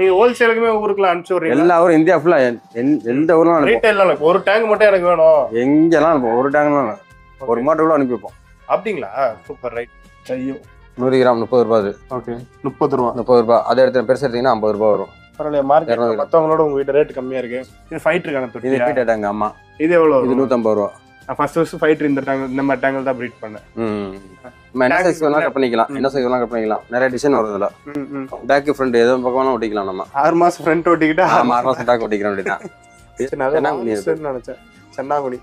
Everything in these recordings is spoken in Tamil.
நீங்க ஹோல்சேலுக்குமே ஊருக்குள்ள அனுப்பிச்சு விடுறீங்க எல்லா ஊரும் இந்தியா ஃபுல்லா எந்த ஊர்லாம் ரீட்டைல் ஒரு டேங்க் மட்டும் எனக்கு வேணும். எங்கெல்லாம் அனுப்புவோம்? ஒரு டேங்க்லாம் ஒரு மாட்டு கூட அனுப்பி வைப்போம் அப்படிங்களா சூப்பர் ரைட் ஐயோ. நூறு கிராம் முப்பது ரூபா அது. ஓகே முப்பது ரூபா. முப்பது ரூபா அதை எடுத்து பெருசு எடுத்தீங்கன்னா ஐம்பது ரூபா வரும். பரவாயில்ல மார்க்கெட் இருநூறு. மத்தவங்களோட உங்க வீட்டு ரேட் கம்மியா இருக்கு. இது ஃபைட்டருக்கான இது தொட்டியா ஃபீட் டேங்க் ஆமா இது எவ்வளவு இது நூற்றம்பது ரூபா. ஃபர்ஸ்ட் ஃபர்ஸ்ட் ஃபைட்டர் இந்த டேங்க் இந்த மாதிரி டேங்கில் தான் ப்ரீட் பண்ணேன். ம். நம்ம என்ன சைஸ் வேணாலும் கட் பண்ணிக்கலாம். என்ன சைஸ் வேணாலும் கட் பண்ணிக்கலாம். நிறைய டிசைன் வருது இதில். ம், ம். பேக் ஃப்ரண்ட் எதோ பக்கம் வேணாலும் ஒட்டிக்கலாம் நம்ம. ஆறு மாசம் ஃப்ரண்ட் ஓட்டிக்கிட்டா ஆமா ஆறு மாசம் பேக் ஒட்டிக்கிறோம். சரின்னு நினைச்சேன். சென்னாங்குடி.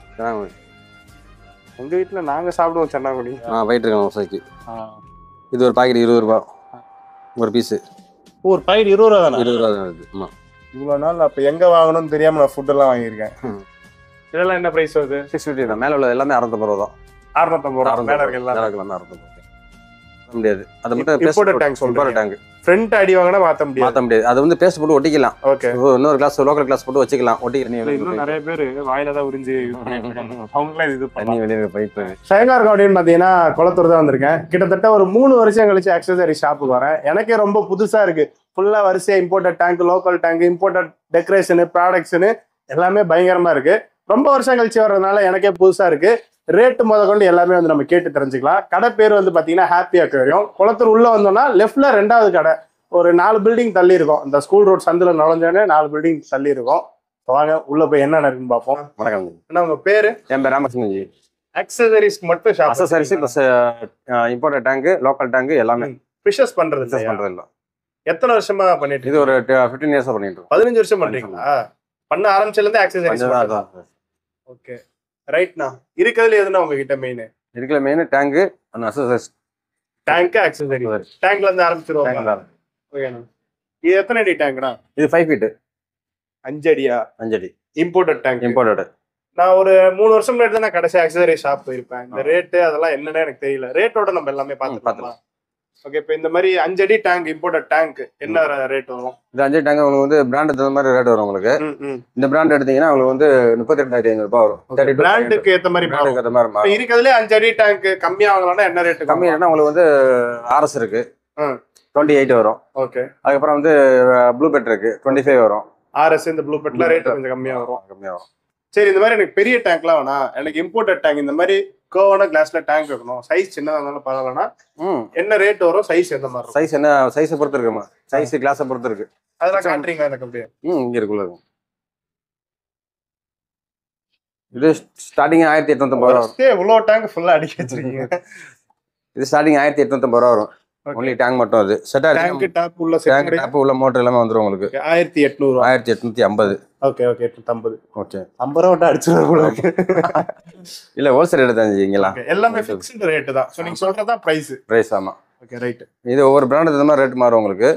உங்க வீட்டுல நாங்க சாப்பிடுவோம் சென்னாங்குடி. ஆ போயிட்டு இருக்கோம் விவசாயிக்கு இது ஒரு பாக்கெட் இருபது ரூபா. ஒரு பீஸு ஒரு பாக்கெட் இருபது ரூபா தானே? இருபது ரூபா தான்? வருது ஆமா. இவ்வளவு நாள் அப்ப எங்க வாங்கணும்னு தெரியாம நான் ஃபுட் எல்லாம் வாங்கியிருக்கேன். இதெல்லாம் என்ன பிரைஸ் வருது? சிக்ஸ் ஃபிஃப்டி தான். மேலே உள்ளது எல்லாமே அறுநூத்தம்பது ரூபா தான். அறுநூத்தம்பது ரூபா. மேல இருக்கலாம் அறுநூத்தம்பது முடியாது. அது மட்டும் Imported tank சொல்றீங்க. டேங்க் ஃப்ரண்ட் அடி வாங்கினா மாத்த முடியாது. மாற்ற முடியாது. அது வந்து பேஸ்ட் போட்டு ஒட்டிக்கலாம். ஓகே இன்னொரு கிளாஸ் லோக்கல் கிளாஸ் போட்டு வச்சுக்கலாம். இன்னும் ஒட்டிக்கலாம் நிறைய பேர் வாயில தான் உறிஞ்சு அவங்களாம் இது தண்ணி வெளியே பைப்பு சயங்கார் அப்படின்னு பார்த்தீங்கன்னா குளத்தூர் தான் வந்திருக்கேன். கிட்டத்தட்ட ஒரு மூணு வருஷம் கழிச்சு அக்சசரி ஷாப்புக்கு வரேன். எனக்கே ரொம்ப புதுசா இருக்கு. ஃபுல்லா வரிசையா imported tank local tank imported decoration ப்ராடக்ட்ஸ்னு எல்லாமே பயங்கரமா இருக்கு. ரொம்ப வருஷம் கழிச்சு வர்றதுனால எனக்கே புதுசா இருக்கு. ரேட்டு முத கொண்டு எல்லாமே வந்து நம்ம கேட்டு தெரிஞ்சுக்கலாம். கடை பேர் வந்து பாத்தீங்கன்னா ஹாப்பி அக்வேரியம் குளத்தூர் உள்ள வந்தோம்னா லெஃப்ட்ல ரெண்டாவது கடை. ஒரு நாலு பில்டிங் தள்ளி இருக்கும். இந்த ஸ்கூல் ரோட் சந்தில நுழைஞ்சோடனே நாலு பில்டிங் தள்ளி இருக்கும். வாங்க உள்ள போய் என்ன இருக்குன்னு பார்ப்போம். வணக்கம். என்ன உங்க பேரு? என் பேர் ஜி அக்சசரிஸ்க்கு மட்டும் shop accessories plus imported tank local tank எல்லாமே ஃபிஷஸ் பண்றது இல்லையா? பண்றது இல்ல. எத்தனை வருஷமா பண்ணிட்டு இது ஒரு ஃபிஃப்டீன் இயர்ஸ் பண்ணிட்டு இருக்கோம். பதினஞ்சு வருஷம் பண்றீங்களா பண்ண ஆரம்பிச்சதுல இருந்து அதான். ஓகே. ரைட்ண்ணா இருக்கிறதுல எதுனா உங்ககிட்ட மெயின் இருக்கிற மெயின் டேங்க் அந்த அசசரிஸ் டேங்க் ஆக்சசரி டேங்க்ல இருந்து ஆரம்பிச்சிருவாங்க. ஓகேண்ணா இது எத்தனை அடி டேங்க்னா இது ஃபைவ் ஃபீட் அஞ்சு அடியா? அஞ்சடி இம்போர்ட்டட் டேங்க் இம்போர்ட்டட் நான் ஒரு மூணு வருஷம் முன்னாடி தான் நான் கடைசி ஆக்சசரி ஷாப் போயிருப்பேன். இந்த ரேட்டு அதெல்லாம் என்னன்னு எனக்கு தெரியல. ரேட்டோட நம்ம எல்லாமே பார்த்துக்கலாம்? பார்த்துக்கலாம். ஓகே இப்போ இந்த மாதிரி அஞ்சு அடி டேங்க் இம்போர்ட்டட் டேங்க் என்ன ரேட் வரும்? இது அஞ்சு டேங்க் உங்களுக்கு வந்து பிராண்ட் தகுந்த மாதிரி ரேட் வரும் உங்களுக்கு. இந்த பிராண்ட் எடுத்தீங்கன்னா உங்களுக்கு வந்து முப்பத்தி ரெண்டாயிரத்தி ஐநூறு ரூபாய் வரும். பிராண்டுக்கு ஏத்த மாதிரி. பிராண்டுக்கு ஏற்ற மாதிரி இருக்கிறதுலே அஞ்சு அடி டேங்க் கம்மியா வாங்கலாம்னா என்ன ரேட்டு கம்மி ரேட்னா உங்களுக்கு வந்து ஆர்எஸ் இருக்கு. டுவெண்ட்டி எயிட் வரும். ஓகே அதுக்கப்புறம் வந்து ப்ளூ பெட் இருக்கு. டுவெண்ட்டி ஃபைவ் வரும். ஆர்எஸ் இந்த ப்ளூ பெட்ல ரேட் கொஞ்சம் கம்மியா வரும். கம்மியாக வரும். சரி இந்த மாதிரி எனக்கு பெரிய டேங்க்லாம் வேணாம். எனக்கு இம்போர்ட்டட் டேங்க் இந்த மாதிரி கோவான கிளாஸ்ல டேங்க் வைக்கணும் சைஸ் சின்னதா இருந்தாலும் பரவாயில்லனா ம். என்ன ரேட் வரும்? சைஸ் எந்த மாதிரி சைஸ் என்ன சைஸை பொறுத்து இருக்குமா? சைஸ் கிளாஸை பொறுத்து இருக்கு. அதெல்லாம் காட்டுறீங்க எனக்கு அப்படியே ம் இங்கே இருக்குள்ள இருக்கும். இது ஸ்டார்டிங் ஆயிரத்தி எட்நூத்தம்பது ரூபா வரும். இவ்வளோ டேங்க் ஃபுல்லா அடிக்க வச்சிருக்கீங்க. இது ஸ்டார்டிங் ஆயிரத்தி எட்நூத்தம்பது ரூபா வரும். ஒன்லி டேங்க் மட்டும் அது. செட் டேங்க் டாப் உள்ள டேங்க் டேப் உள்ள மோட்டர் எல்லாமே வந்துரும் உங்களுக்கு. ஆயிரத்தி எட்நூறு ஆயிரத்தி எட்நூத்தி ஐம்பது. ஓகே ஓகே எட்நூத்தி ஐம்பது ஓகே ஐம்பது ரூபா விட்டு அடிச்சிருக்க கூட இல்ல ஹோல்சேல் ரேட் Okay, எல்லாமே ஃபிக்ஸ்டு ரேட் தான். ஸோ நீங்க சொல்றதா பிரைஸ் பிரைஸ் ஆமா. ஓகே ரைட் இது ஒவ்வொரு பிராண்டு தகுந்த மாதிரி ரேட் மாறும் உங்களுக்கு.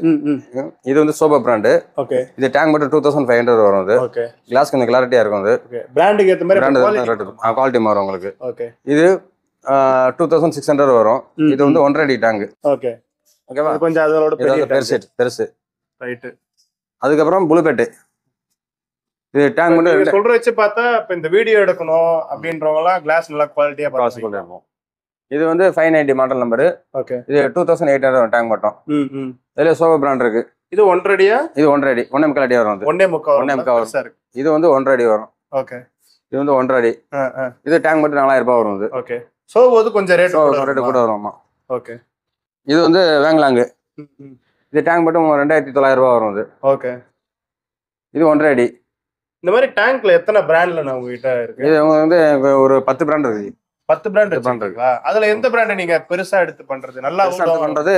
இது வந்து சோபா பிராண்டு ஓகே இது டேங்க் மட்டும் டூ தௌசண்ட் ஃபைவ் ஹண்ட்ரட் வரும் அது. ஓகே கிளாஸ் கொஞ்சம் கிளாரிட்டியா இருக்கும் அது. பிராண்டுக்கு ஏத்த மாதிரி பிராண்டு ரேட் குவாலிட்டி மாறும் உங்களுக்கு. ஓகே இது டூ தௌசண்ட் சிக்ஸ் ஹண்ட்ரட் வரும். இது வந்து ஒன்றரை அடி டேங்க் ஓகே ஓகேவா கொஞ்சம் அதோட பெரிய பெருசு பெருசு. ரைட் அதுக்கப்புறம் புளுபெட்டு இது டேங்க் மட்டும் சொல்ற வச்சு பார்த்தா இப்ப இந்த வீடியோ எடுக்கணும் அப்படின்றவங்க எல்லாம் கிளாஸ் நல்லா குவாலிட்டியா காசு பார்த்து கொண்டு இருக்கும் இது வந்து five ninety model number okay இது two thousand eight hundred tank மட்டும். ம் ம். இதுல சோபா பிராண்ட் இருக்கு. இது ஒன்றரை அடியா? இது ஒன்றரை அடி. ஒன்னே முக்கால் அடி வரும் அது. ஒன்னே முக்கா ஒண்ணே முக்கா வரும். சார். இது வந்து ஒன்றரை அடி வரும். ஓகே இது வந்து ஒன்றரை அடி. இது டேங்க் மட்டும் நாலாயிரம் ரூபாய் வரும் இது. ஓகே சோ போது கொஞ்சம் ரேட் ரேட்டு கூட வரும்? ஓகே இது வந்து வேங்கலாங்கு. இது டேங்க் மட்டும் ரெண்டாயிரத்தி தொள்ளாயிரம் ரூபாய் வரும் இது ஓகே இது ஒன்றரை அடி. இந்த மாதிரி டேங்க்ல எத்தனை பிராண்ட்ல நான் உங்ககிட்ட இருக்கு? இது வந்து ஒரு பத்து பிராண்ட் இருக்கு. பத்து பிராண்ட் brand இருக்குங்களா அதுல எந்த பிராண்ட் நீங்க பெருசா எடுத்து பண்றது? நல்லா பண்றது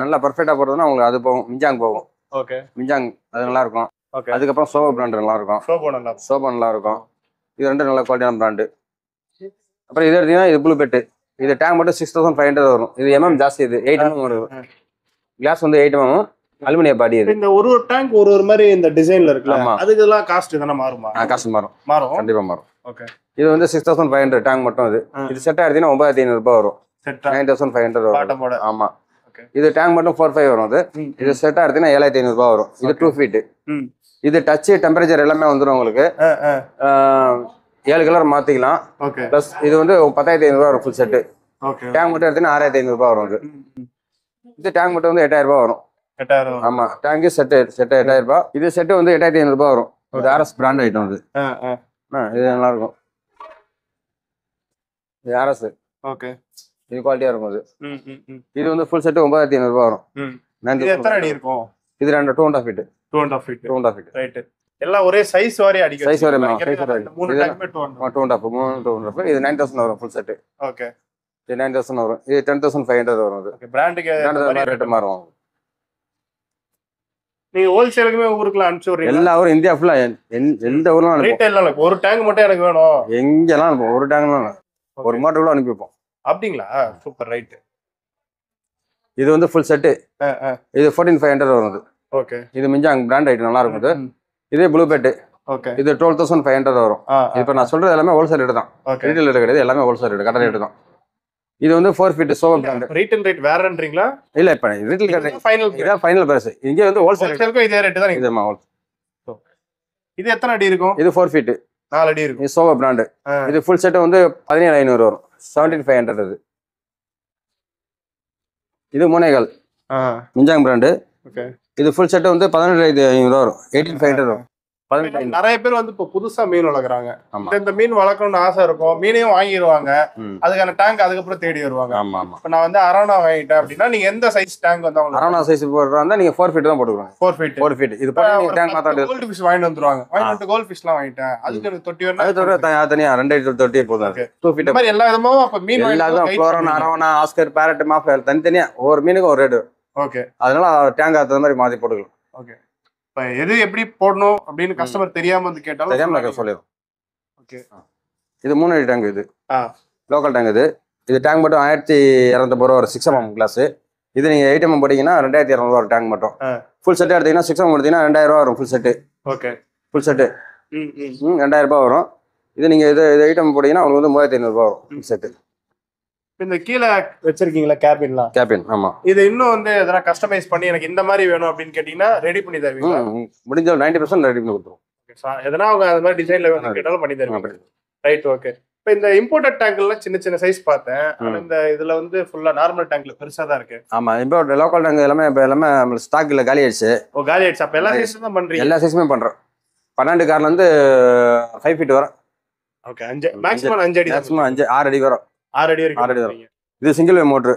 நல்லா பர்ஃபெக்டா போறதுன்னா உங்களுக்கு அது போகும். மிஞ்சாங் போகும். ஓகே மிஞ்சாங் அது நல்லா இருக்கும். ஓகே அதுக்கப்புறம் சோபா பிராண்ட் நல்லா இருக்கும். சோபோ நல்லா சோபா நல்லா இருக்கும். இது ரெண்டு நல்ல குவாலிட்டியான பிராண்டு அப்புறம் இது எடுத்தீங்கன்னா இது ப்ளூ பெட்டு இது டேங்க் மட்டும் சிக்ஸ் தௌசண்ட் ஃபைவ் ஹண்ட்ரட் வரும். இது எம்எம் ஜாஸ்தி இது. எயிட் எம்எம் வரும். கிளாஸ் வந்து எயிட் எம்எம் அலுமினிய பாடி இது. இந்த ஒரு ஒரு டேங்க் ஒரு ஒரு மாதிரி இந்த டிசைன்ல இருக்குல்ல. அதுக்கு எல்லாம் காஸ்ட் தானே மாறுமா? காசு மாறும். மாறும்? கண்டிப்பா மாறும். ஓகே இது வந்து six thousand five hundred tank மட்டும் இது. இது செட் ஆயிடுச்சுன்னா ஒன்பதாயிரத்தி ஐநூறு ரூபாய் வரும். நைன் தௌசண்ட் ஃபைவ் ஹண்ட்ரட் வரும். ஆமா. இது டேங்க் மட்டும் ஃபோர் ஃபைவ் வரும் அது இது செட் ஆயிடுச்சுன்னா ஏழாயிரத்தி ஐநூறு ரூபாய் வரும். இது. Two feet. இது டச் டெம்பரேச்சர் எல்லாமே வந்துடும் உங்களுக்கு. ஏழு கலர் மாத்திக்கலாம். ஓகே ப்ளஸ் இது வந்து பத்தாயிரத்தி ஐநூறு ரூபா வரும் ஃபுல் செட்டு ஓகே டேங்க் மட்டும் எடுத்தீங்கன்னா ஆறாயிரத்தி ஐநூறு ரூபாய் வரும் இது. இது டேங்க் மட்டும் வந்து எட்டாயிரம் ரூபாய் வரும். எட்டாயிரம் ஆமா டேங்கு செட்டு செட்டு எட்டாயிரம் ரூபாய். இது செட்டு வந்து எட்டாயிரத்தி ஐநூறு ரூபாய் வரும். இது ஆர்எஸ் பிராண்ட் ஐட்டம் ஆ, இது நல்லா இருக்கும் இது ஆர்எஸ் ஓகே இது குவாலிட்டியா இருக்கும் அது. இது வந்து ஃபுல் செட்டு ஒன்பதாயிரத்தி ஐநூறு ரூபாய் வரும். நன்றி இது எத்தனை அடி இருக்கும்? இது ரெண்டு two and half feet two and half feet two and half feet right எல்லாம் ஒரே சைஸ் வாரி அடிக்க Size வாரி, மூணு டேங்குமே டூ அண்ட் ஆஃப் மூணு டூ அண்ட் ஆஃப் இது நைன் தௌசண்ட் வரும் ஃபுல் செட்டு ஓகே இது நைன் தௌசண்ட் வரும். இது டென் தௌசண்ட் ஃபைவ் ஹண்ட்ரட் வரும் அது. பிராண்டுக்கு ரேட்டு மாறும். நீங்க ஹோல்சேலுக்குமே ஊருக்குள்ள அனுப்பிச்சு விடுறீங்க எல்லா ஊரும் இந்தியா ஃபுல்லா எந்த ஊர்லாம் ரீட்டைல் ஒரு டேங்க் மட்டும் எனக்கு வேணும். எங்கெல்லாம் அனுப்புவோம்? ஒரு டேங்க்லாம். ஒரு மாட்டு கூட அனுப்பி வைப்போம் அப்படிங்களா சூப்பர் ரைட் இது வந்து ஃபுல் செட்டு இது ஃபோர்டீன் ஃபைவ் ஹண்ட்ரட் வரும் இது ஓகே இது மிஞ்சாங்க பிராண்ட் ஐட்டம் நல்லா இருக்கும் இது ப்ளூ பெட்டு ஓகே இது டுவெல் தௌசண்ட் ஃபைவ் ஹண்ட்ரட் வரும். இப்போ நான் சொல்றது எல்லாமே ஹோல்சேல் ரேட்டு தான். ரீட்டைல் ரேட் கிடையாது எல்லாமே ஹோல்சேல் ரேட் கடை ரேட்டு தான். இது வந்து ஃபோர் ஃபீட் சோவர் பிராண்ட் ரீட்டைல் ரேட் வேறன்றீங்களா இல்ல இப்போ ரீட்டைல் கடை ஃபைனல் இதான் ஃபைனல் பிரைஸ் இங்கே வந்து ஹோல்சேல் ரேட் ஹோல்சேலுக்கும் இதே ரேட் தான்? இதுமா இது எத்தனை அடி இருக்கும்? இது ஃபோர் ஃபீட் நாலு அடி இருக்கும். இது சோவர் பிராண்டு. இது ஃபுல் செட்டு வந்து பதினேழு ஐநூறு வரும் செவன்டீன் ஃபைவ் ஹண்ட்ரட் இது இது மூணேகால் மிஞ்சாங் பிராண்டு ஓகே இது ஃபுல் செட்டு வந்து பதினெட்டு ஐநூறு வரும். எயிட்டீன் ஃபைவ் ஹண்ட்ரட் வரும். நிறைய பேர் வந்து இப்போ புதுசா மீன் வளர்க்குறாங்க. இந்த மீன் வளர்க்கணும்னு ஆசை இருக்கும். மீனையும் வாங்கிடுவாங்க. அதுக்கான டேங்க் அதுக்கப்புறம் தேடி வருவாங்க. இப்போ நான் வந்து அரோனா வாங்கிட்டேன் அப்படின்னா நீங்க எந்த சைஸ் டேங்க் வந்து அவங்க அரோனா சைஸ் போடுறா நீங்க ஃபோர் ஃபீட் தான் போட்டுக்கலாம் ஃபோர் ஃபீட் ஃபோர் ஃபீட் இது டேங்க் மாத்தாண்டு கோல்டு ஃபிஷ் வாங்கிட்டு வந்துருவாங்க. வாங்கிட்டு கோல்டு ஃபிஷ்லாம் வாங்கிட்டேன். அதுக்கு தொட்டி அது வேணும் த- தனியா ரெண்டு தொட்டி போதும். டூ ஃபீட் மாதிரி எல்லா விதமும் அப்ப மீன் குளோரன் அரவணா ஆஸ்கர் பேரட் மாஃபர் தனித்தனியா ஒவ்வொரு மீனுக்கும் ஒரு ரேட்டு ஓகே அதனால டேங்க் ஆத்துற மாதிரி மாத்தி போட்டுக்கலாம். ஓகே இப்ப எது எப்படி போடணும் அப்படின்னு கஸ்டமர் தெரியாம வந்து கேட்டாலும் தெரியாம நான் சொல்லிடுறோம் ஓகே இது மூணு அடி டேங்க் இது. ஆ. லோக்கல் டேங்க் இது. இது டேங்க் மட்டும் ஆயிரத்தி இரநூத்தம்பது ரூபா வரும் சிக்ஸ் எம்எம் கிளாஸ் இது நீங்க எயிட் எம்எம் போட்டீங்கன்னா ரெண்டாயிரத்தி இரநூறுவா வரும் டேங்க் மட்டும். ஃபுல் செட் எடுத்தீங்கன்னா சிக்ஸ் எம்எம் எடுத்தீங்கன்னா ரெண்டாயிரம் ரூபா வரும் full set okay full set ரெண்டாயிரம் ரூபாய் வரும். இது நீங்க இது இது ஐட்டம் போட்டீங்கன்னா உங்களுக்கு வந்து மூவாயிரத்தி ஐநூறுபா வரும் ஃபுல் செட்டு இந்த கீழே வச்சிருக்கீங்களா கேபின்லாம்? கேபின் ஆமா. இது இன்னும் வந்து எதனா கஸ்டமைஸ் பண்ணி எனக்கு இந்த மாதிரி வேணும் அப்படின்னு கேட்டீங்கன்னா ரெடி பண்ணி தருவீங்களா? ம், முடிஞ்ச நைன்டி பர்சன்ட் ரெடி பண்ணி கொடுத்துருவோம். எதனா அவங்க அந்த மாதிரி டிசைன்ல வேணும் கேட்டாலும் பண்ணி தருவீங்க. ரைட் ஓகே இப்போ இந்த இம்போர்ட்டட் டேங்க்லாம் சின்ன சின்ன சைஸ் பார்த்தேன். இந்த இதுல வந்து ஃபுல்லா நார்மல் டேங்க்ல பெருசா தான் இருக்கு. ஆமா இப்போ லோக்கல் டேங்க் எல்லாமே இப்போ எல்லாமே ஸ்டாக் இல்லை காலி ஆயிடுச்சு. ஓ காலி ஆயிடுச்சு. அப்ப எல்லா சைஸ் தான் பண்றீங்க. எல்லா சைஸுமே பண்றோம். பன்னெண்டு கார்ல இருந்து ஃபைவ் ஃபீட் வரும். ஓகே அஞ்சு மேக்ஸிமம் அஞ்சு அடி மேக்ஸிமம் அஞ்சு ஆறு அடி வரும். ஆறு அடி வரைக்கும் ஆறு அடி. இது சிங்கிள் வே மோட்ரு.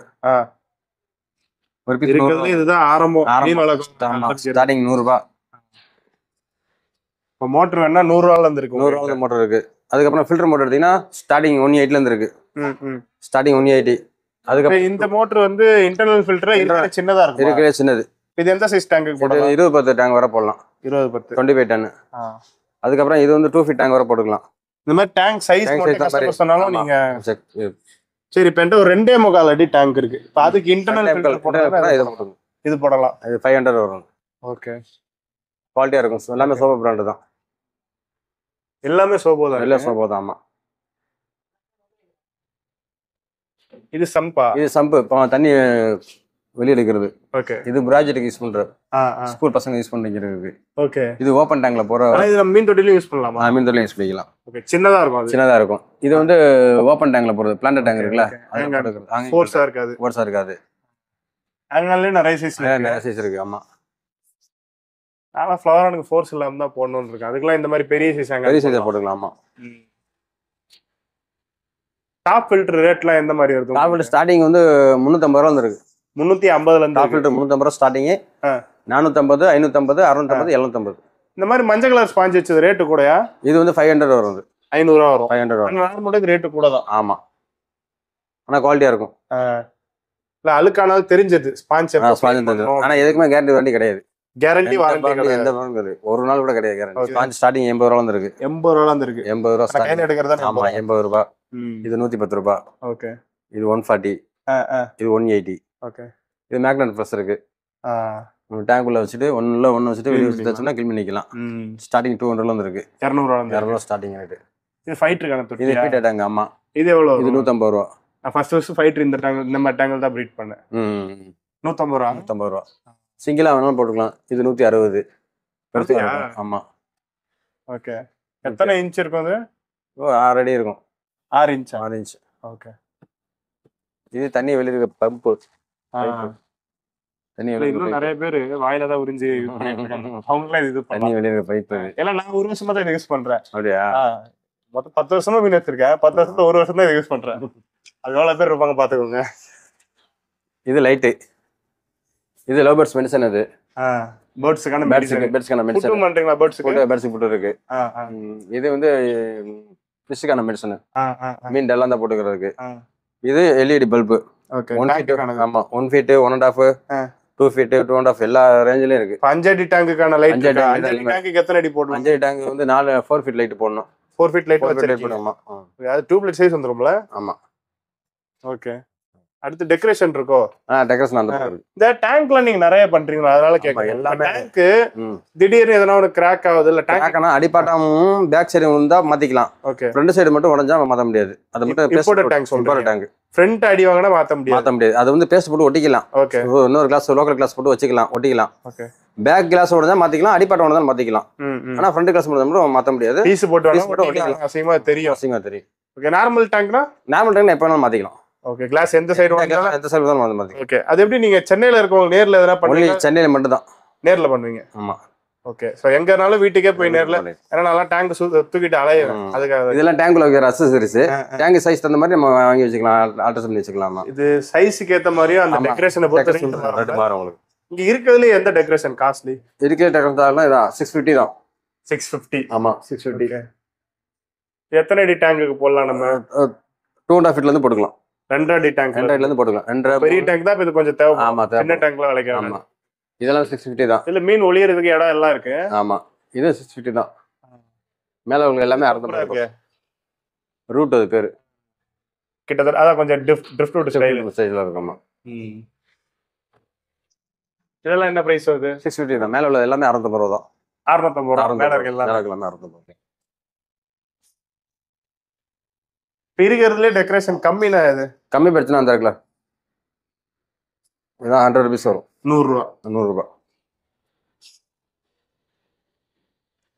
ஒரு பீஸ் இருக்கிறதுல இதுதான் ஆரம்பம். ஆரம்பம். ஸ்டார்டிங் நூறுரூபா இப்போ மோட்டர் வேணா நூறு ரூபால இருந்து இருக்கு நூறுரூவா மோட்டர் இருக்கு. அதுக்கப்புறம் ஃபில்டர் மோட்டர் எடுத்தீங்கன்னா ஸ்டார்டிங் ஒன் எயிட்ல இருந்து இருக்கு. ம், ம். ஸ்டார்டிங் ஒன் எயிட்டி அதுக்கப்புறம் இந்த மோட்டர் வந்து இன்டர்னல் ஃபில்டர் சின்னதா இருக்கும்? இருக்கிற சின்னது. இது எந்த சைஸ் டேங்க்கு இது போடலாம்? இருபது பத்து டேங்க் வர போடலாம். இருபது பத்து. டுவெண்ட்டி ஃபைவ் டன்னு. அதுக்கப்புறம் இது வந்து டூ ஃபீட் டேங்க் வர போட்டுக்கலாம். இந்த மாதிரி டேங்க் சைஸ் சொன்னாலும். நீங்க. சரி இப்ப என்கிட்ட ஒரு ரெண்டே முக்கால் அடி டேங்க் இருக்கு. இப்ப அதுக்கு இன்டர்னல் போடலாம். இது போடலாம். இது ஃபைவ் ஹண்ட்ரட் வரும். ஓகே குவாலிட்டியா இருக்கும். எல்லாமே சோப்பா பிராண்டு தான். எல்லாமே சோபோ தான் எல்லா. சோப்பா தான் ஆமா. இது சம்பா. இது சம்பு. இப்போ தண்ணி வெளியே எடுக்கிறது ஓகே இது ப்ராஜெக்ட்டுக்கு யூஸ் பண்ற ஸ்கூல் பசங்க யூஸ் பண்ணிக்கிறது. ஓகே இது ஓப்பன் டேங்க்ல போற இது மீன் தொட்டிலையும் யூஸ் பண்ணலாமா? மீன் தொழில் யூஸ் பண்ணிக்கலாம். ஓகே சின்னதா இருக்கும் சின்னதா இருக்கும். இது வந்து ஓப்பன் டேங்க்ல போறது பிளான்ட் டேங்க் இருக்குல்ல. ஃபோர்ஸா இருக்காது. ஃபோர்ஸா இருக்காது. அங்கன்லயே நிறைய சைஸ் நிறைய சைஸ் இருக்கு ஆமா. ஆனா ஃப்ளவரானுக்கு ஃபோர்ஸ் இல்லாம தான் போடணும்னு இருக்கு. அதுக்கெல்லாம் இந்த மாதிரி பெரிய சைஸ் பெரிய சைஸா போட்டுக்கலாம் டாப் ஃபில்டர் ரேட்லாம் எந்த மாதிரி டாப் இருக்கும் ஃபில்டர் ஸ்டார்டிங் வந்து முந்நூற்றம்பது ரூபா இருக்கு. முன்னூத்தி ஐம்பதுல டாப் இருந்து ஃபில்டர் முந்நூற்றம்பது ரூபா ஸ்டார்டிங் ஆ. நானூற்றம்பது ஐநூற்றம்பது அறுநூற்றம்பது எழுநூற்றம்பது இந்த மாதிரி மஞ்சள் கலர் ஸ்பாஞ்ச் வச்சது ரேட்டு கூடயா? இது வந்து ஃபைவ் ஹண்ட்ரட் வரும் இது. ஐநூறு ரூபா வரும். ஃபைவ் ஹண்ட்ரட் வரும். ரேட்டு கூட தான். ஆமா. ஆனா குவாலிட்டியா இருக்கும். இல்ல அழுக்கானாலும் தெரிஞ்சது. ஸ்பாஞ்ச் ஸ்பாஞ்ச் தந்தது ஆனா எதுக்குமே கேரண்டி வாரண்டி கிடையாது. கேரண்டி வாரண்டி எந்த ஒரு நாள் கூட கிடையாது கேரண்டி. ஸ்பாஞ்ச் ஸ்டார்டிங் எண்பது ரூபா இருக்கு. எண்பது ரூபா இருக்கு. எண்பது ரூபா ஸ்டார்டிங் எடுக்கிறதா ஆமா எண்பது ரூபா. இது நூத்தி பத்து ரூபா. ஓகே இது ஒன் ஃபார்ட்டி இது ஒன் எயிட்டி ஓகே இது மேக்னட் ப்ரெஸ் இருக்கு. டேங்க் உள்ள வச்சுட்டு ஒன்னுல ஒன்னு வச்சுட்டு வெளியே வச்சு தச்சுனா கிளீன் பண்ணிக்கலாம். ஸ்டார்டிங் டூ ஹண்ட்ரட்ல இருந்து இருக்கு இரநூறுவா இரநூறுவா ஸ்டார்டிங் ரேட்டு இது ஃபைட்டருக்கான இது தொட்டி பீட்டா டேங்க் ஆமா. இது எவ்வளவு இது நூத்தம்பது ரூபா. நான் ஃபர்ஸ்ட் ஃபர்ஸ்ட் ஃபைட்டர் இந்த டேங்கல் இந்த மாதிரி டேங்கல் தான் ப்ரீட் பண்ணேன். ம் நூத்தம்பது ரூபா? நூத்தம்பது ரூபா. சிங்கிளா வேணாலும் போட்டுக்கலாம். இது நூத்தி அறுபது. பெருசா அப்படியா? இருக்கும். ஆமா. ஓகே எத்தனை இன்ச் இருக்கும் அது? ஓ ஆறு அடி இருக்கும். ஆறு இன்ச்சா ஆறு இன்ச் ஓகே இது தண்ணி வெளியே இருக்க பம்பு இன்னும் நிறைய பேரு வாயில தான் உறிஞ்சு. அவங்களாம் இது தண்ணி பண்ணலாம் வெளியே பைப்பு ஏன்னா நான் ஒரு வருஷமா தான் யூஸ் பண்றேன். அப்படியா? மொத்தம் பத்து வருஷமா மீன் வச்சிருக்கேன். பத்து வருஷத்துல ஒரு வருஷம் தான் யூஸ் பண்றேன். அது எவ்வளவு பேர் இருப்பாங்க பாத்துக்கோங்க இது லைட்டு இது லவ் பேர்ட்ஸ் மெடிசன் அது. பேர்ட்ஸுக்கான பேர்ட்ஸுக்கு மெடிசன் பேர்ட்ஸ்க்கான மெடிசன் பண்றீங்களா பேர்ட்ஸுக்கு பேர்ட்ஸுக்கு போட்டு இருக்கு. இது வந்து ஃபிஷ்ஷுக்கான மெடிசன் மீன் டெல்லாம் தான் போட்டுக்கிறதுக்கு. இது LED bulb okay one feet ஆமா one and half. Two feet two and half எல்லா ரேஞ்சிலையும் இருக்கு. அஞ்சடி டேங்குக்கான லைட் அஞ்சடி அஞ்சடி எத்தனை அடி போடலாம் அஞ்சு டேங்க் வந்து நாலு ஃபோர் ஃபீட் லைட் போடணும். Four feet light feet light போடணும்? ஆமா அது டியூப்லைட் சைஸ் வந்துரும்ல? ஆமா. ஓகே அடுத்து டெக்கரேஷன் இருக்கோ? ஆ டெக்கரேஷன் அந்த இந்த டேங்க்ல நீங்க நிறைய பண்றீங்களா? அதனால கேட்கறேன் எல்லாமே. டேங்க் திடீர்னு எதனா ஒரு கிராக் ஆகுது இல்ல டேங்க் டேங்க்னா அடிப்பாட்டமும் பேக் சைடு இருந்தா மாத்திக்கலாம். ஓகே ஃப்ரண்ட் சைடு மட்டும் உடஞ்சா மாத்த முடியாது. அது மட்டும் tank சொல்றீங்க. டேங்க் ஃப்ரண்ட் அடி வாங்கினா மாத்த முடியாது. மாத்த முடியாது. அது வந்து பேஸ்ட் போட்டு ஒட்டிக்கலாம். ஓகே இன்னொரு கிளாஸ் லோக்கல் கிளாஸ் போட்டு வச்சுக்கலாம். ஒட்டிக்கலாம். ஓகே பேக் கிளாஸ் உடஞ்சா மாத்திக்கலாம். அடிப்பாட்டம் உடஞ்சா மாத்திக்கலாம். ம் ம். ஆனா ஃப்ரண்ட் கிளாஸ் மட்டும் மாத்த முடியாது. பீஸ் போட்டு போட்டு ஒட்டிக்கலாம். அசிங்கமா தெரியும். அசிங்கமா தெரியும். ஓகே நார்மல் டேங்க்னா நார்மல் டேங்க் எப்ப வேணாலும் மாத்திக்கலாம். ஓகே கிளாஸ் எந்த சைடு வாங்கினாலும்? எந்த சைடு வேணாலும் மாத்திக்கலாம். ஓகே அது எப்படி நீங்க சென்னையில இருக்கவங்க நேர்ல எதனா பண்ணுவீங்க சென்னையில மட்டும் தான் நேர்ல பண்ணுவீங்க. ஆமா. ஓகே சோ எங்கனாலும் வீட்டுக்கே போய் நேர்ல ஏன்னா நல்லா டேங்க் தூக்கிட்டு அலையுவேன் ம். அதுக்காக. இதெல்லாம் டேங்க்ல வைக்கிற அசசரிஸ். டேங்க் சைஸ் தகுந்த மாதிரி நம்ம வாங்கி வச்சுக்கலாம். ஆல்டர் பண்ணி வச்சுக்கலாம்? இது சைஸுக்கு ஏத்த மாதிரியும் அந்த. டெக்கரேஷனை பொறுத்த ரேட் மாறும் உங்களுக்கு. இங்க இருக்கிறதுல எந்த டெக்கரேஷன் காஸ்ட்லி இருக்கிற டெக்கரேஷன் இதான் சிக்ஸ் ஃபிஃப்டி தான். சிக்ஸ் ஃபிஃப்டி ஆமா. சிக்ஸ் ஃபிஃப்டி எத்தனை அடி டேங்குக்கு போடலாம் நம்ம? டூ அண்ட் ஃபீட்ல இருந்து போட்டுக்கலாம். ரெண்டரை அடி டேங்க் ரெண்டாயிரத்துல இருந்து போட்டுக்கலாம். ரெண்டரை பெரிய டேங்க் தான் இது கொஞ்சம் தேவை ஆமா சின்ன தேவை டேங்க்ல விளைக்கலாம் ஆமா. இதெல்லாம் சிக்ஸ் ஃபிஃப்டி தான். இதுல மீன் ஒளியறதுக்கு இடம் எல்லாம் இருக்கு. ஆமா. இது சிக்ஸ் ஃபிஃப்டி தான். மேல உள்ள எல்லாமே அறுநூறு இருக்கு. ரூட் அது பேரு. கிட்டத்தட்ட அதான் கொஞ்சம் டிஃப்ட் டிஃப்ட் விட்டு ஸ்டைல் சைஸ்ல இருக்குமா இதெல்லாம் என்ன பிரைஸ் வருது? சிக்ஸ் ஃபிஃப்டி தான். மேல உள்ள எல்லாமே அறுநூத்தம்பது ரூபா தான். அறுநூத்தம்பது ரூபா. மேல இருக்கு எல்லாம் எல்லாமே அறுநூத்தம்பது இப்ப இருக்கிறதுல டெக்கரேஷன் கம்மினா இது. கம்மி பிரச்சனை அந்த இருக்குல்ல இதான் ஹண்ட்ரட் ருபீஸ் வரும். நூறு ரூபா நூறுரூபா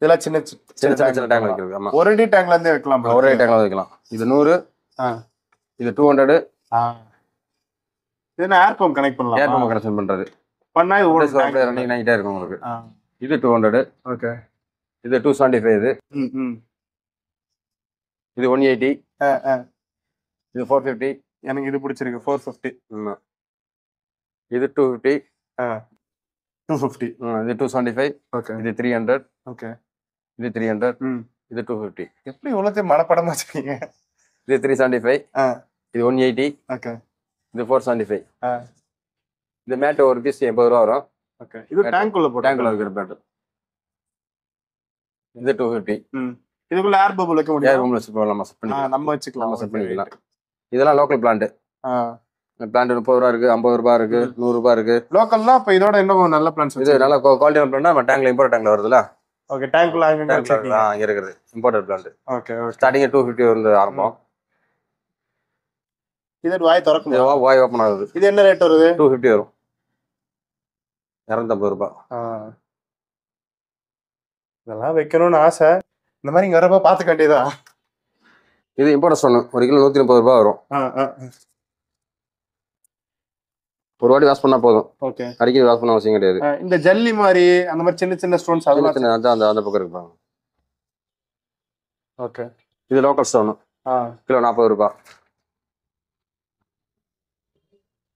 இதெல்லாம் சின்ன சின்ன சின்ன சின்ன டேங்க் வைக்கிறது ஆமா. ஒரு அடி டேங்க்ல இருந்தே வைக்கலாம் ஒரே டேங்க்ல வைக்கலாம். இது நூறு. இது டூ ஹண்ட்ரட். இது ஏர் பம்ப் கனெக்ட் ஏர் பண்ணலாம்? பம்ப் கனெக்ஷன் பண்றது. பண்ணா இது ஓடும் ரன்னிங் ஆகிட்டே இருக்கும் உங்களுக்கு. இது டூ ஹண்ட்ரட் ஓகே. இது டூ செவன்டி ஃபைவ் இது இது ஒன் எயிட்டி. இது ஃபோர் ஃபிஃப்டி எனக்கு இது பிடிச்சிருக்கு ஃபோர் ஃபிஃப்டி இது டூ ஃபிஃப்டி டூ ஃபிஃப்டி இது டூ செவன்டி ஃபைவ் ஓகே இது த்ரீ ஹண்ட்ரட் ஓகே இது த்ரீ ஹண்ட்ரட் ம். இது டூ ஃபிஃப்டி எப்படி இவ்வளோத்தையும் மனப்படமா வச்சுக்கீங்க இது த்ரீ செவன்டி ஃபைவ். இது ஒன் எயிட்டி ஓகே இது ஃபோர் செவன்டி ஃபைவ் ஆ. இந்த மேட் ஒரு பீஸ் எண்பது ரூபா வரும். ஓகே இது டேங்க் உள்ள போட்டு டேங்க்ல இருக்கிற பேட் இது டூ ஃபிஃப்டி இதுக்குள்ள ஏர் பபுள் வைக்க ஏர் முடியும் ஆ, பண்ணிக்கலாம். நம்ம வச்சுக்கலாம். நம்ம செட் பண்ணிக்கலாம். இதெல்லாம் லோக்கல் பிளான்ட் பிளான்ட் முப்பது ரூபா இருக்கு ஐம்பது ரூபா இருக்கு நூறு ரூபா இருக்கு. லோக்கல்னா இப்ப இதோட இன்னும் நல்ல பிளான்ஸ் இது நல்ல குவாலிட்டியான பிளான்ட் நம்ம டேங்க்ல இம்போர்ட் டேங்க்ல வருதுல? ஓகே டேங்க்ல அங்க இருக்குது. Imported plant okay starting two fifty வந்து ஆரம்பம். இது வாய் திறக்கும்? வாய் ஓப்பன் ஆகுது. இது என்ன ரேட் வருது? டூ ஃபிஃப்டி வரும். இரநூத்தம்பது ரூபாய் ஆ. இதெல்லாம் வைக்கணும்னு ஆசை. இந்த மாதிரி இங்க வரப்ப பாத்துக்க வேண்டியதா இது இம்போர்ட் ஸ்டோன் ஒரு கிலோ நூத்தி முப்பது ரூபாய் வரும். ஓகே ஒரு வாட்டி வாஷ் பண்ணா போதும். ஓகே. அடிக்கடி வாஷ் பண்ண அவசியம் கிடையாது. இந்த ஜல்லி மாதிரி அந்த மாதிரி சின்ன சின்ன ஸ்டோன்ஸ் அதெல்லாம் சின்ன அந்த அந்த பக்கம் இருப்பாங்க ஓகே. இது லோக்கல் ஸ்டோன் ஆ. கிலோ நாற்பது ரூபாய்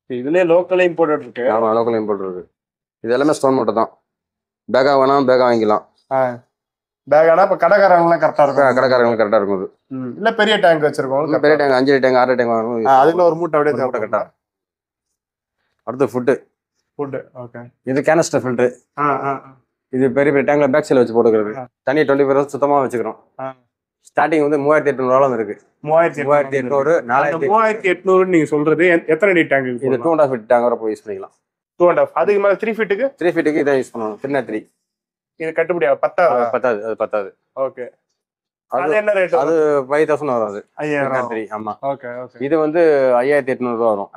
இதுலயே லோக்கலே இம்போர்ட்டட் இருக்கு ஆமா லோக்கல் இம்போர்ட் இருக்கு இது எல்லாமே ஸ்டோன் மட்டும் தான். பேக்கா வேணாம் பேக்கா வாங்கிக்கலாம். பேக் ஆனா இப்ப கடைக்காரங்க எல்லாம் கரெக்டா இருக்கும் கடைக்காரங்களுக்கு கரெக்டா இருக்கும் இது. இல்ல பெரிய டேங்க் வச்சிருக்கோம் பெரிய டேங்க் அஞ்சு டேங்க் ஆறு டேங்க் வாங்கணும். அதுக்குள்ள ஒரு மூட்டை அப்படியே தேவைப்பட்டா கட்டா. அடுத்து ஃபுட்டு ஃபுட் ஓகே இது கேனஸ்டர் ஃபில்டர் இது பெரிய பெரிய டேங்க்ல பேக் சைடில் வச்சு போட்டுக்கிறது. தண்ணி டுவெண்ட்டி ஃபோர் ஹவர்ஸ் சுத்தமாக வச்சுக்கிறோம். ஸ்டார்டிங் வந்து மூவாயிரத்தி எட்நூறுவாலும் இருக்கு. மூவாயிரத்தி மூவாயிரத்தி எட்நூறு நாலாயிரத்தி மூவாயிரத்தி எட்நூறு நீங்க சொல்றது எத்- எத்தனை அடி டேங்க் இது two and half feet tank வரை யூஸ் பண்ணிக்கலாம். டூ அண்ட் ஆஃப் அதுக்கு மேல த்ரீ ஃபீட்டுக்கு த்ரீ ஃபீட்டுக்கு இதை யூஸ் பண்ணணும். த்ரீ த்ரீ இது கட்டுப்படியா? பத்தா பத்தாது அது பத்தாது. ஓகே அது அது என்ன ரேட் அது ஃபைவ் தௌசண்ட் வரும் அது ஐயாயிரம். த்ரீ ஆமா. ஓகே ஓகே இது வந்து ஐயாயிரத்தி எட்நூறுவா வரும்.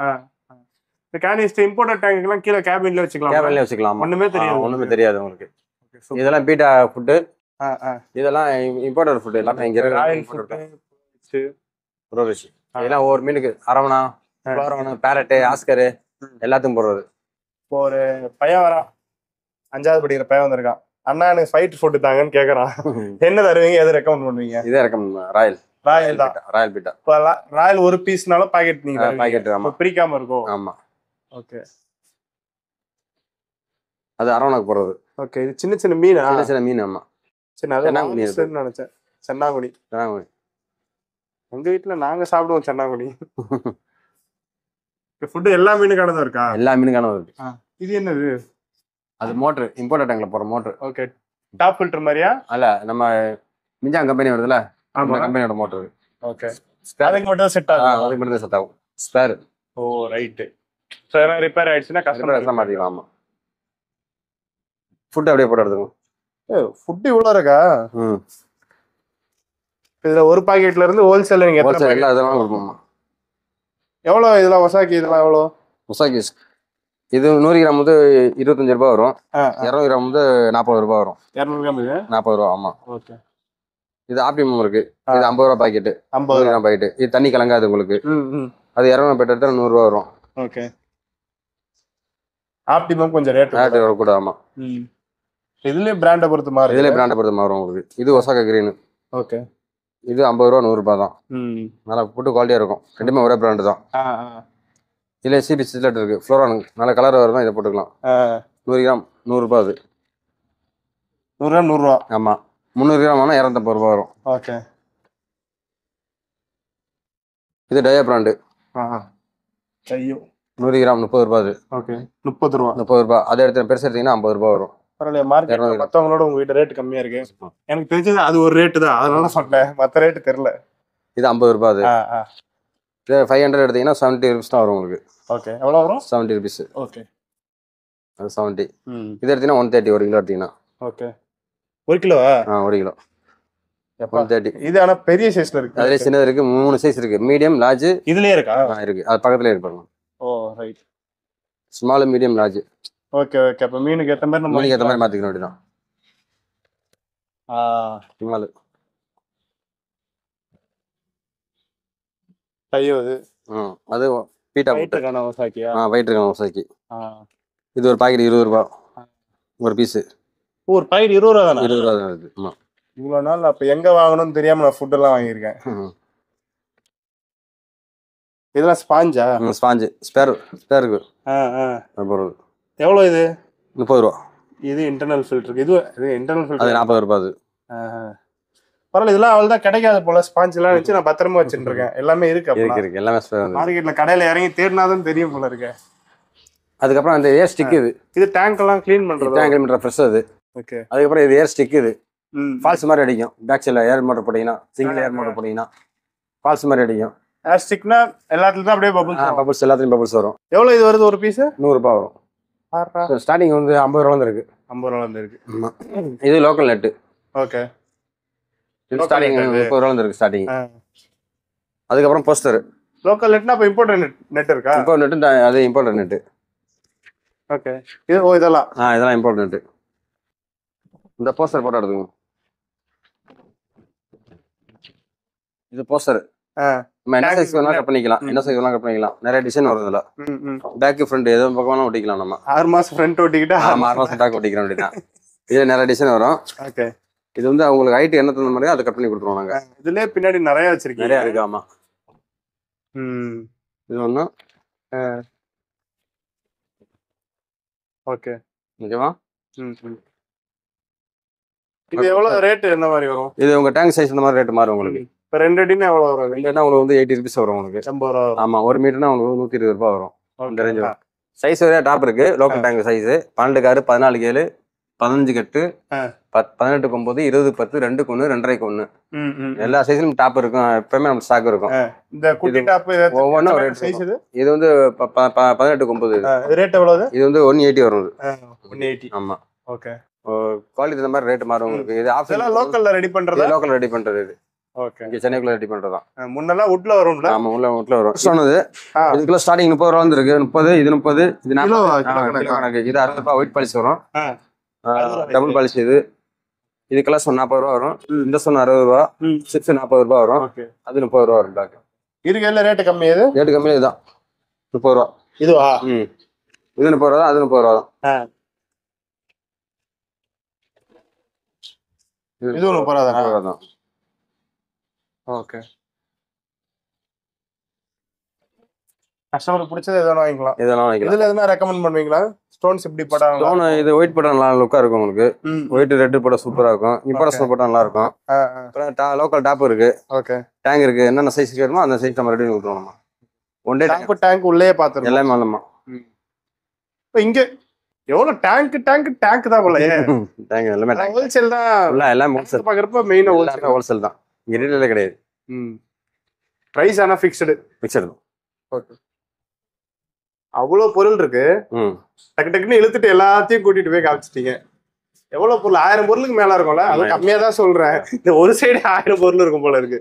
இந்த கேனிஸ்ட் இம்போர்ட்டட் டேங்க் எல்லாம் கீழே கேபின்ல வச்சுக்கலாம்? கேபின்ல வச்சுக்கலாம்? ஒண்ணுமே தெரியாது. ஒண்ணுமே தெரியாது உங்களுக்கு. இதெல்லாம் பீட்டா ஃபுட்டு. இதெல்லாம் இம்போர்ட்டட் ஃபுட் எல்லாமே இங்க ராயல் இருக்கு ஃபுட் ரோரிஷி இதெல்லாம் ஒவ்வொரு மீனுக்கு அரவணா குளோரவனு பேரட்டு ஆஸ்கரு எல்லாத்துக்கும் போடுறது. இப்போ ஒரு பையன் வரான் அஞ்சாவது படிக்கிற பையன் வந்திருக்கான். அண்ணா எனக்கு ஃபைட் ஃபுட்டு தாங்கன்னு கேக்குறான். என்ன தருவீங்க? எது ரெக்கமெண்ட் பண்ணுவீங்க? இதே இறக்கம் ராயல் ராயல் தான். ராயல் பீட்டா ராயல் ஒரு பீஸ்னாலும் பாக்கெட் நீங்க. பாக்கெட் ஆமா. பிரிக்காம இருக்கும் ஆமா. ஓகே. அது அரவணைக்கு போறது ஓகே இது சின்ன சின்ன மீனா சின்ன சின்ன மீன் ஆமா. சின்ன அது சென்னாங்குனி அது. மாம்சம்னு நினைச்சேன். சென்னாங்குனி. அதான் எங்க வீட்ல நாங்க சாப்பிடுவோம் சென்னாங்குனி. ஃபுட்டு எல்லா மீனும் கடந்தும் இருக்கா? எல்லா மீனுக்கான இருக்கு. இது என்னது? அது மோட்ரு இம்போர்ட் டேங்க்ல போற மோட்ரு. ஓகே டாப் ஃபில்டர் மாதிரியா? அல்ல நம்ம மிஞ்சாங் கம்பெனி வருதுல்ல ஆமா. கம்பெனியோட மோட்ரு. ஓகே. அதுக்கு மட்டும் செட் ஆகும் அதுக்கு மட்டும் செட் ஆகும். ஸ்பேர் ஓ ரைட்டு ஸோ எதனா ரிப்பேர் ஆயிடுச்சுன்னா கஸ்டமர் கஷ்டம் மாத்திக்கலாம் ஆமா. ஃபுட் அப்படியே போட்டு எடுத்துக்கணும் ஃபுட் இவ்வளோ இருக்கா? ம். இதுல ஒரு பாக்கெட்ல இருந்து ஹோல்சேல் நீங்க எத்தனை ஹோல்சேல் packet? எல்லா இதெல்லாம் கொடுப்போம் எவ்வளோ இதெல்லாம் ஒசாக்கி இதெல்லாம் எவ்வளோ? முசாக்கிஸ் இது நூறு கிராம் வந்து இருபத்தஞ்சு ரூபாய் வரும். இரநூறு கிராம் வந்து நாற்பது ரூபாய் வரும். இரநூறு கிராம் இது? நாற்பது ரூபா ஆமா. ஓகே. இது ஆப்டிமம் இருக்கு. இது ஐம்பது ரூபா பாக்கெட்டு ஐம்பது கிராம் பாக்கெட்டு இது தண்ணி கலங்காது உங்களுக்கு. ம் ம். அது இரநூறு பாக்கெட் எடுத்தா நூறுரூவா வரும். ஓகே. ஆப்டிமம் கொஞ்சம் ரேட் ரேட்டு கூட ஆமா. ம். இதுலயே பிராண்டை பொறுத்து மாறுது. இதுல பிராண்டை பொறுத்த வரும் உங்களுக்கு. இது ஒசாக்கா கிரீன் ஓகே இது ஐம்பது ரூபா நூறு ரூபாய் தான். நல்லா ஃபுட்டு குவாலிட்டியா இருக்கும். ரெண்டுமே ஒரே பிராண்டு தான். இதுல சிபி சிஸ்லெட் இருக்கு. ஃப்ளோரான் நல்ல கலர் வரும் இதை போட்டுக்கலாம். நூறு கிராம் நூறுரூபா அது. நூறு கிராம் நூறுரூவா ஆமா. முந்நூறு கிராம் ஆனால் இரநூத்தம்பது ரூபா வரும். ஓகே இது டயா பிராண்டு ஆ. ஐயோ. நூறு கிராம் முப்பது ரூபா அது. ஓகே. முப்பது ரூபா. முப்பது ரூபா. அதை எடுத்து பெருசு எடுத்தீங்கன்னா ஐம்பது ரூபா வரும். பரவாயில்ல மார்க்கெட். மற்றவங்களோட உங்க வீட்டு ரேட் கம்மியா இருக்கு. எனக்கு தெரிஞ்சது அது ஒரு ரேட்டு தான். அதனால சொன்னேன். மற்ற ரேட்டு தெரியல. இது ஐம்பது ரூபா அது. ஆ ஆ. இது ஃபைவ் ஹண்ட்ரட் எடுத்தீங்கன்னா செவன்ட்டி ருபீஸ் தான் வரும் உங்களுக்கு. ஓகே. எவ்வளோ வரும்? Seventy rupees okay. அது செவன்ட்டி இது எடுத்தீங்கன்னா ஒன் தேர்ட்டி ஒரு கிலோ எடுத்தீங்கன்னா. ஓகே. ஒரு கிலோவா? ஆ ஒரு கிலோ. ஒன் தேர்ட்டி இது ஆனா பெரிய சைஸ்ல அதுலேயே இருக்கு. சின்னது இருக்கு மூணு சைஸ் இருக்கு. மீடியம் லார்ஜ் இதுலயே இருக்கா? இருக்கு. அது பக்கத்துலேயே இருப்பாங்க right small medium large okay okay அப்ப மீனுக்கு ஏத்த மாதிரி நம்ம மீனுக்கு ஏற்ற மாதிரி மாற்றிக்கணும் அப்படிதான் ஸ்மால் ஐயோ இது. ம் அது பீட்டா முட்டை ரைட்டுக்கான வசாக்கியா ஆ உசாக்கி ஆ. இது ஒரு பாக்கெட் இருபது ரூபா. ஒரு பீஸு ஒரு பாக்கெட் இருபது ரூபா தானே? இருபது ரூபா தான் இருக்கு ஆமாம் இவ்வளவு நாள் அப்ப எங்க வாங்கணும்னு தெரியாம நான் ஃபுட் எல்லாம் வாங்கியிருக்கேன். இதெல்லாம் ஸ்பாஞ்சா? ஸ்பாஞ்சு. ஸ்பேர் ஸ்பேருக்கு ஆ ஆ. எவ்வளவு இது? முப்பது ரூபா. இது இன்டர்னல் ஃபில்டர் இது இது இன்டர்னல் அது ஃபில்டர் நாற்பது ரூபா அது. பரவாயில்ல இதெல்லாம் அவள் தான் கிடைக்காத போல. ஸ்பாஞ்ச் எல்லாம் வச்சு நான் பத்திரமா வச்சுட்டு இருக்கேன் எல்லாமே இருக்கு இருக்கு இருக்கு. எல்லாமே மார்க்கெட்ல கடையில இறங்கி தேடினாதான் தெரியும் போல இருக்கு. அதுக்கப்புறம் அந்த ஏர் ஸ்டிக் இது. இது டேங்க் எல்லாம் க்ளீன் பண்றது? டேங்க் மீட்டர் ஃப்ரெஷ் அது. ஓகே. அதுக்கப்புறம் இது ஏர் ஸ்டிக் இது. ஃபால்ஸ் மாதிரி அடிக்கும். பேக் சைடில் ஏர் மோட்டர் போட்டிங்கன்னா சிங்கிள் ஏர் மோட்டர் போட்டிங்கன்னா ஃபால்ஸ் மாதிரி அடிக்கும். பிளாஸ்டிக்னா எல்லாத்துலயும் அப்படியே பபுள்ஸ் பபுள்ஸ் எல்லாத்துலையும் பபுள்ஸ் வரும். எவ்வளவு இது வருது ஒரு பீஸ் நூறுரூபா வரும். ஸ்டார்டிங் வந்து ஐம்பது ரூபா இருக்கு. ஐம்பது ரூபா இருக்கு. இது லோக்கல் நெட்டு ஓகே ஸ்டார்டிங். முப்பது ரூபா இருக்கு ஸ்டார்டிங் அதுக்கப்புறம் போஸ்டர் லோக்கல் நெட்னா அப்ப இம்போர்ட் நெட் நெட் இருக்கா? இப்போ நெட்டு அது இம்பார்ட்டன்ட் நெட்டு ஓகே இது ஓ இதெல்லாம். ஆ இதெல்லாம் இம்பார்ட்டன்ட் இந்த போஸ்டர் போட்டோ எடுத்துக்கோங்க இது போஸ்டர் ஆ. நம்ம என்ன சைஸ் வேணாலும் இல்ல. கட் பண்ணிக்கலாம். என்ன சைஸ் வேணாலும் கட் பண்ணிக்கலாம். நிறைய டிசைன் இதுல. ம் பேக் ஃப்ரண்ட் எது பக்கம் வேணாலும் ஒட்டிக்கலாம் நம்ம. ஆறு மாசம் ஃப்ரண்ட் ஓட்டிக்கிட்டா ஆமா ஆறு மாசம் பேக் ஒட்டிக்கிறோம் அப்படின்னா இதுல நிறைய டிசைன் வரும். ஓகே இது வந்து அவங்களுக்கு ஹைட் என்ன தகுந்த மாதிரி அதை கட் பண்ணி கொடுத்துருவோம் நாங்க. இதுலயே பின்னாடி நிறைய வச்சிருக்கீங்க. நிறைய இருக்கு ஆமா. இது ஒன்றும் ஓகே ஓகேவா? ம் ம். இது எவ்வளவு ரேட் என்ன மாதிரி வரும்? இது உங்க டேங்க் சைஸ் இந்த மாதிரி ரேட் மாறும் உங்களுக்கு? இப்ப ரெண்டு அடினா எவ்வளவு வரும் ரெண்டுனா உங்களுக்கு வந்து எயிட்டி ருபீஸ் வரும் உங்களுக்கு. எண்பது ரூபா வரும். ஆமா ஒரு மீட்டர்னா உங்களுக்கு நூத்தி இருபது ரூபாய் வரும். இந்த வரும். சைஸ் வரையா டாப் இருக்கு. லோக்கல் டேங்க் சைஸ் பன்னெண்டு காரு பதினாலு கேளு பதினஞ்சு கட்டு. பத் பதினெட்டுக்கு ஒன்பது இருபது பத்து ரெண்டுக்கு ஒன்று ரெண்டரைக்கு ஒன்று. எல்லா சைஸ்லயும் டாப் இருக்கும். எப்பவுமே நம்ம ஸ்டாக் இருக்கும். இந்த குட்டி டாப் ஒவ்வொன்றும் rate சைஸ் இது? இது வந்து பதினெட்டுக்கு ஒன்பது ரேட் எவ்வளவு இது வந்து ஒன் எயிட்டி வரும். ஒன் எயிட்டி ஆமா. ஓகே குவாலிட்டி இந்த மாதிரி ரேட் மாறும் உங்களுக்கு. இது ஆஃப் லோக்கல்ல ரெடி பண்றதா? லோக்கல் ரெடி பண்றது இது. ஓகே. இங்க சென்னைக்குள்ள ரெடி பண்றதுதான். முன்னெல்லாம் உட்ல வரும்ல? ஆமா உள்ள உள்ள வரும். சொன்னது. இதுக்குள்ள ஸ்டார்டிங் முப்பது ரூபா இருக்கு. முப்பது இது முப்பது இது கணக்கா? இது அறுபது ரூபாய் ஒயிட் பாலிசி வரும். டபுள் பாலிசி இது. இதுக்கெல்லாம் சொன்ன நாற்பது ரூபா வரும். இந்த சொன்ன அறுபது ரூபா ம். சிக்ஸ் நாற்பது ரூபா வரும். அது முப்பது ரூபா வரும் இதுக்கு எல்லாம் ரேட் கம்மி இது? ரேட்டு கம்மியாக இதுதான். முப்பது ரூபா. இதுவா? ம். இது முப்பது ரூபா தான் அது முப்பது ரூபா தான். இதுவும் முப்பது ரூபா தானா? முப்பது ரூபா தான். ஓகே. கஸ்டமருக்கு பிடிச்சது எதோ வாங்கிக்கலாம். இதெல்லாம் வாங்கிக்கலாம். இதுல எதுனா ரெக்கமெண்ட் பண்ணுவீங்களா? ஸ்டோன்ஸ் இப்படி படம் ஸ்டோன் இது ஒயிட் பட்டம் நல்லா லுக்கா இருக்கும் உங்களுக்கு. ஒயிட் ரெட் பட்டம் சூப்பரா இருக்கும். இம்பார்ட்டன்ஸ் பட்டம் நல்லா இருக்கும். அப்புறம் லோக்கல் டாப் இருக்கு. ஓகே டேங்க் இருக்கு. என்னென்ன சைஸ் வேணுமோ அந்த சைஸ் நம்ம ரெடி நம்ம. ஒன் டே டேங்க் டேங்க் உள்ளே பாத்துருக்கோம் எல்லாமே இல்லம்மா இப்போ இங்க எவ்வளவு டேங்க் டேங்க் டேங்க் தான் போல. டேங்க் எல்லாமே ஹோல்சேல் தான். எல்லாமே ஹோல்சேல் பாக்குறப்ப மெயினா எல்லாமே ஹோல்சேல் ஹோல்சேல் தான். ரீட்டைலே கிடையாது. பிரைஸ் ஆனா ஃபிக்ஸ்டு தான். ஓகே அவ்வளவு பொருள் இருக்கு. ம். டக்கு டக்குன்னு இழுத்துட்டு எல்லாத்தையும் கூட்டிட்டு போய் காமிச்சிட்டீங்க. எவ்வளவு பொருள்? ஆயிரம் பொருளுக்கு மேல இருக்கும்ல? அது ஆமா. கம்மியா தான் சொல்றேன். இந்த ஒரு சைடு ஆயிரம் பொருள் இருக்கும் போல இருக்கு.